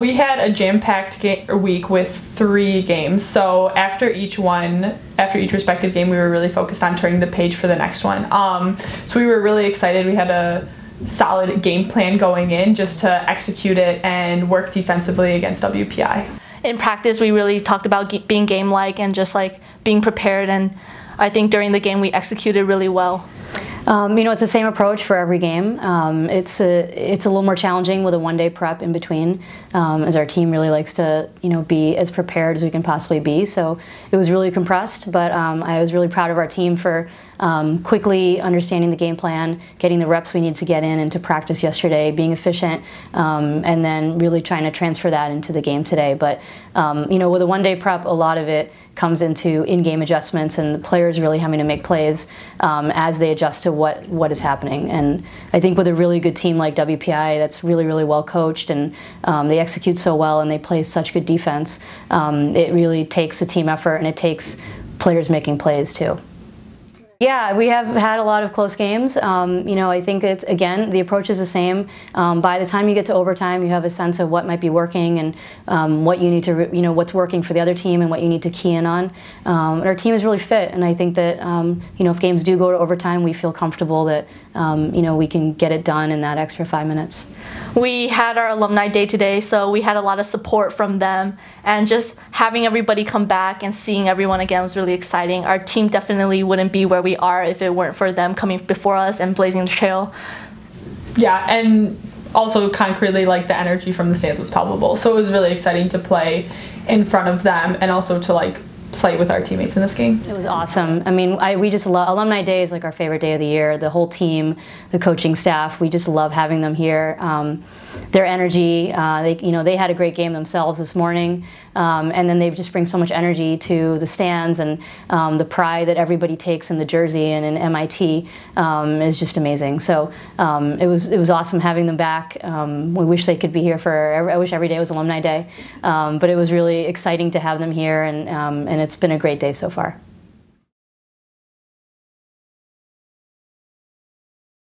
we had a jam-packed week with three games. So after each one, after each respective game, we were really focused on turning the page for the next one. Um, so we were really excited. We had a solid game plan going in just to execute it and work defensively against WPI. In practice, we really talked about being game-like and just like being prepared. And I think during the game, we executed really well. Um, you know, it's the same approach for every game. Um, it's a it's a little more challenging with a one day prep in between, um, as our team really likes to you know be as prepared as we can possibly be. So it was really compressed, but um, I was really proud of our team for um, quickly understanding the game plan, getting the reps we need to get in and to practice yesterday, being efficient, um, and then really trying to transfer that into the game today. But you know, with a one day prep, a lot of it comes into in-game adjustments and the players really having to make plays as they adjust to what, what is happening. And I think with a really good team like WPI that's really, really well coached and um, they execute so well and they play such good defense, um, it really takes a team effort and it takes players making plays too. Yeah, we have had a lot of close games. Um, you know, I think it's, again, the approach is the same. Um, by the time you get to overtime, you have a sense of what might be working and um, what you need to, you know, what's working for the other team and what you need to key in on. Um, our team is really fit, and I think that, um, you know, if games do go to overtime, we feel comfortable that, um, you know, we can get it done in that extra five minutes. We had our alumni day today, so we had a lot of support from them, and just having everybody come back and seeing everyone again was really exciting. Our team definitely wouldn't be where we are if it weren't for them coming before us and blazing the trail. Yeah, and also concretely, like the energy from the stands was palpable. So it was really exciting to play in front of them and also to like play with our teammates in this game. It was awesome. I mean, I, we just love Alumni Day is like our favorite day of the year. The whole team, the coaching staff, we just love having them here. Um, their energy, uh, they you know they had a great game themselves this morning, um, and then they just bring so much energy to the stands and um, the pride that everybody takes in the jersey and in MIT um, is just amazing. So um, it was it was awesome having them back. Um, we wish they could be here for. I wish every day was Alumni Day, but it was really exciting to have them here, and and it's been a great day so far.